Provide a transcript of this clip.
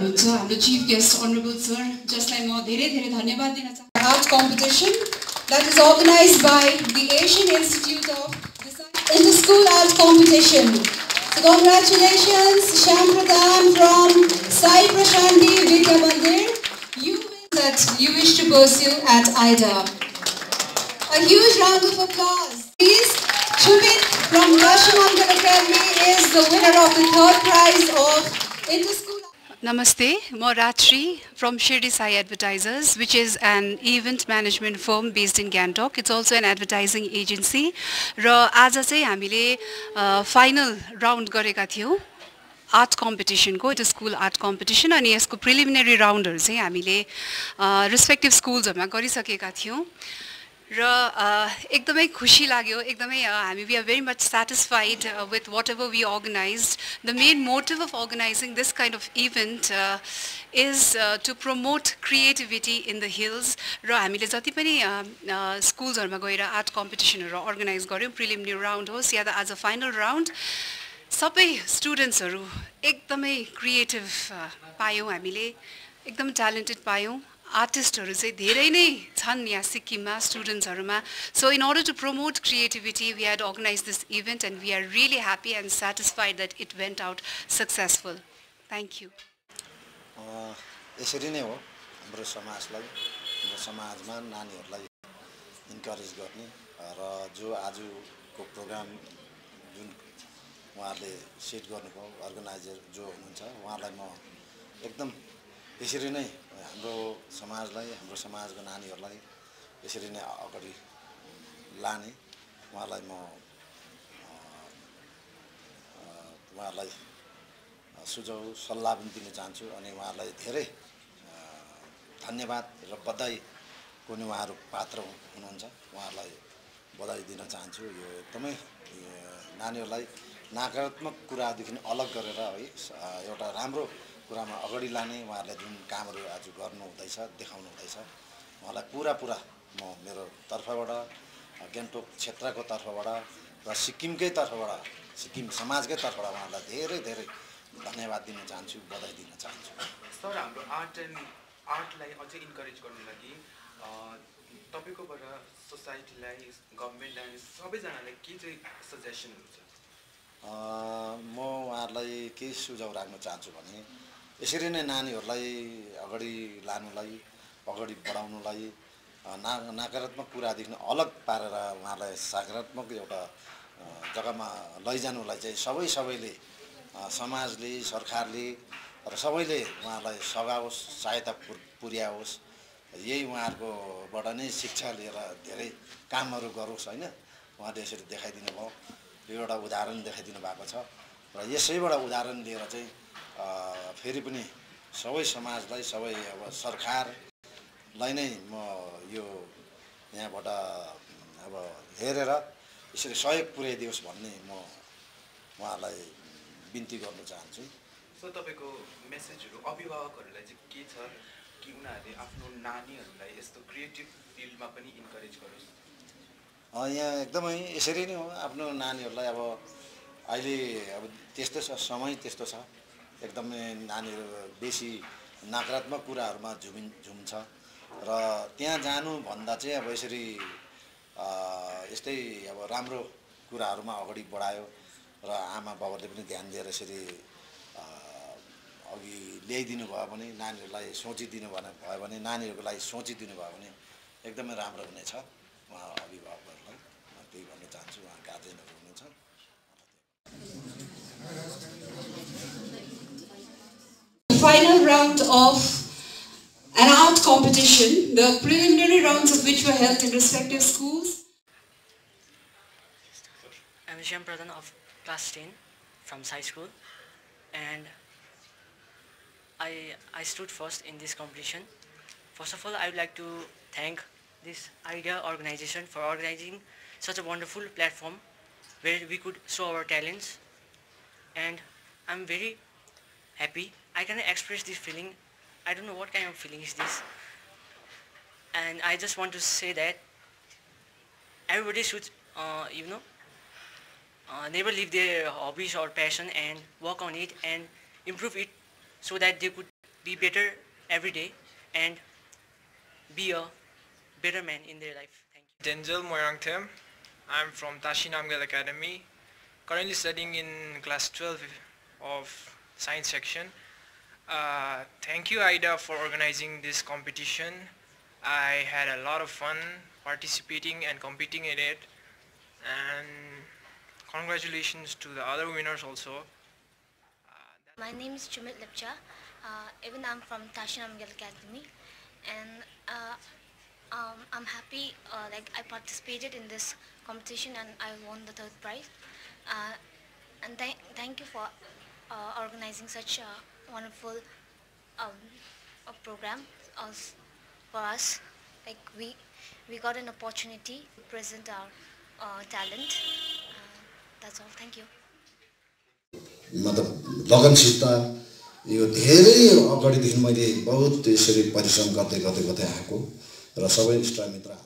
हुनुहुन्छ हाम्रो chief guest honourable sir जसलाई म धेरै धेरै धन्यवाद दिन चाहन्छु art competition that is organised by the Asian institute of in the school art competition So congratulations, Sham Pradhan from Sai Prashanti Vidya Mandir. You that you wish to pursue at IDA. A huge round of applause. Please, Shubit from Rashamangal Academy is the winner of the third prize of Inter-School. Namaste, म रात्री from Shirdi Sai Advertisers, which is an event management firm based in Gangtok. It's also an advertising agency. र आज चाहिँ हामीले final round गरेका थियौँ art कम्पिटिसनको त्यो school art competition अनि यसको प्रिलिमिनरी राउन्डहरू चाहिँ हामीले रेस्पेक्टिभ स्कुल्सहरूमा गरिसकेका थियौँ र एकदमै खुसी लाग्यो। एकदमै हामी we are very much satisfied with whatever we organise the main motive of organising this kind of event is to promote creativity in the hills र हामीले जति पनि स्कुल्सहरूमा गएर आर्ट कम्पिटिसनहरू अर्गनाइज गऱ्यौँ प्रिलिमिनरी राउन्ड होस् या त आज फाइनल राउन्ड सबै स्टुडेन्ट्सहरू एकदमै क्रिएटिभ पायौँ हामीले एकदम ट्यालेन्टेड पायौँ। आर्टिस्टहरू चाहिँ धेरै नै छन् यहाँ सिक्किममा स्टुडेन्ट्सहरूमा so in order to promote creativity we had organise this event and we are really happy and satisfied that it went out successful thank you यसरी नै हो हाम्रो समाजलाई हाम्रो समाजमा नानीहरूलाई इन्करेज गर्ने र जो आजको प्रोग्राम जुन उहाँहरूले सेट गर्नुभयो अर्गनाइजर जो हुनुहुन्छ उहाँलाई म एकदम यसरी नै हाम्रो समाजलाई हाम्रो समाजको नानीहरूलाई यसरी नै अगाडि लाने उहाँलाई म उहाँहरूलाई सुझाउ सल्लाह पनि दिन चाहन्छु अनि उहाँहरूलाई धेरै धन्यवाद र बधाईको नि उहाँहरू पात्र हुनुहुन्छ। उहाँहरूलाई बधाई दिन चाहन्छु। यो एकदमै नानीहरूलाई नकारात्मक कुरादेखि अलग गरेर है एउटा राम्रो कुरामा अगाडि लाने उहाँहरूले जुन कामहरू आज गर्नु हुँदैछ देखाउनु हुँदैछ उहाँलाई पुरा पुरा म मेरो तर्फबाट गान्तोक क्षेत्रको तर्फबाट र सिक्किमकै तर्फबाट सिक्किम समाजकै तर्फबाट उहाँलाई धेरै धेरै धन्यवाद दिन चाहन्छु बधाई दिन चाहन्छु। सर हाम्रो आर्ट एन्ड आर्टलाई अझै इन्करेज गर्नु लागि तपाईँकोबाट सोसाइटीलाई गभर्मेन्ट एन्ड सबैजनालाई के चाहिँ सजेसनहरू छ म उहाँहरूलाई के सुझाउ राख्न चाहन्छु भने यसरी नै नानीहरूलाई अगाडि लानुलाई अगाडि बढाउनुलाई ना नकारात्मक कुरादेखि अलग पारेर उहाँलाई सकारात्मक एउटा जग्गामा लैजानुलाई चाहिँ सबै सबैले समाजले सरकारले र सबैले उहाँलाई सघाओस् सहायता पुर पुर्याओस्। यही उहाँहरूकोबाट नै शिक्षा लिएर धेरै कामहरू गरोस् होइन? उहाँले यसरी देखाइदिनु भयो। यो एउटा उदाहरण देखाइदिनु भएको छ। र यसैबाट उदाहरण लिएर चाहिँ फेरि पनि सबै समाजलाई सबै अब सरकारलाई नै म यो यहाँबाट अब हेरेर यसरी सहयोग पुर्याइदियोस् भन्ने म उहाँहरूलाई बिन्ती गर्न चाहन्छु। सो तपाईँको मेसेजहरू अभिभावकहरूलाई चाहिँ के छ कि उनीहरूले आफ्नो नानीहरूलाई यस्तो क्रिएटिभ फिल्डमा पनि इन्करेज गरोस्? यहाँ एकदमै यसरी नै हो आफ्नो नानीहरूलाई अब अहिले अब त्यस्तो छ समय त्यस्तो छ। एकदमै नानीहरू बेसी नकारात्मक कुराहरूमा झुमिन झुम्छ। र त्यहाँ जानुभन्दा चाहिँ अब यसरी यस्तै अब राम्रो कुराहरूमा अगाडि बढायो र आमा बाबाले पनि ध्यान दिएर यसरी अघि ल्याइदिनु भयो भने नानीहरूलाई सोचिदिनु भयो भने नानीहरूको लागि सोचिदिनु भयो भने एकदमै राम्रो हुनेछ। उहाँ अभिभावकहरूलाई म त्यही भन्न चाहन्छु उहाँ गार्जेनहरू हुनुहुन्छ। Final round of an art competition, the preliminary rounds of which were held in respective schools. I'm Shyam Pradhan of class 10 from Sai School and I, I stood first in this competition. First of all, I would like to thank this IDEA organization for organizing such a wonderful platform where we could show our talents and I'm very happy. I cannot express this feeling. I don't know what kind of feeling is this. And I just want to say that everybody should, uh, you know, uh, never leave their hobbies or passion and work on it and improve it so that they could be better every day and be a better man in their life. Thank you. Denzel Moyangthem. I'm from Tashi Namgyal Academy. Currently studying in class 12 of science section. Uh, thank you Ida for organizing this competition. I had a lot of fun participating and competing in it and congratulations to the other winners also. My name is Chumit Lepcha. Uh, even I'm from Tashinamgal Academy, and uh, um, I'm happy. Uh, like I participated in this competition and I won the third prize. Uh, and thank thank you for uh, organizing such a wonderful um, a program us, for us. Like we we got an opportunity to present our uh, talent. Uh, that's all. Thank you. मतलब लगनशीलता यो धेरै अगाडिदेखि मैले बहुत यसरी परिश्रम गर्दै गर्दै गर्दै आएको र सबै इष्टमित्र